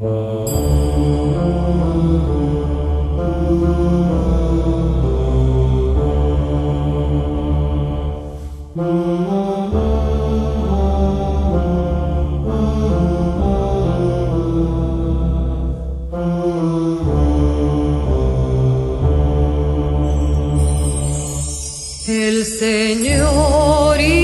El Señor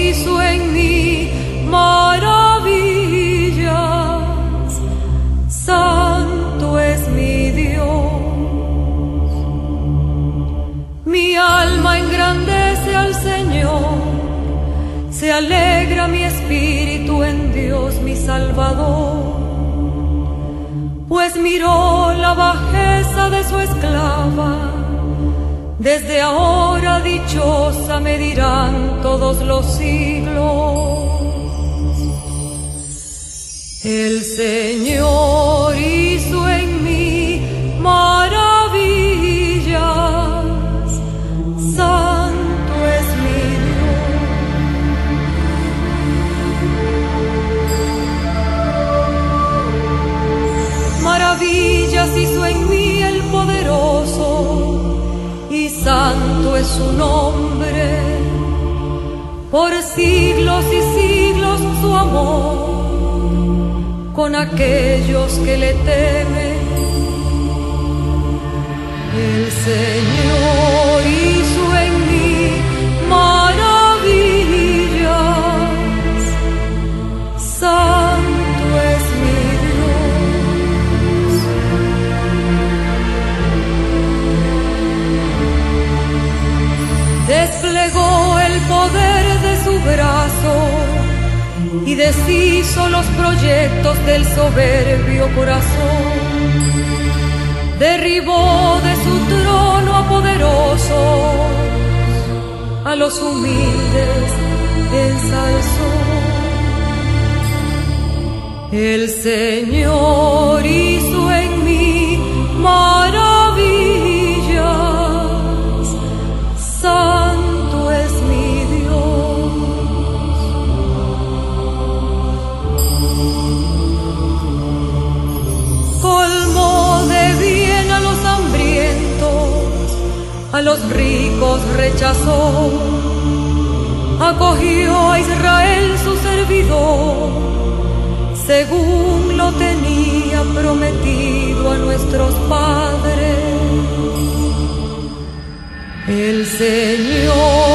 engrandece al Señor, se alegra mi espíritu en Dios mi Salvador, pues miró la bajeza de su esclava. Desde ahora dichosa me dirán todos los siglos. El Señor santo es su nombre. Por siglos y siglos su amor con aquellos que le temen. El Señor y deshizo los proyectos del soberbio corazón. Derribó de su trono a poderosos, a los humildes ensalzó. El Señor hizo en los ricos rechazó. Acogió a Israel su servidor, según lo tenía prometido a nuestros padres. El Señor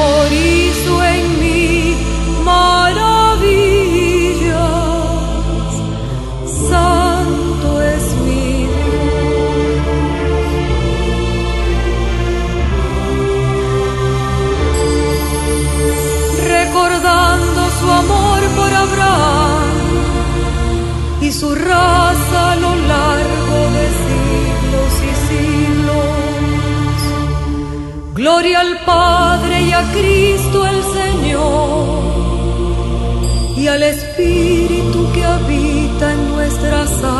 Gloria al Padre y a Cristo el Señor y al Espíritu que habita en nuestras almas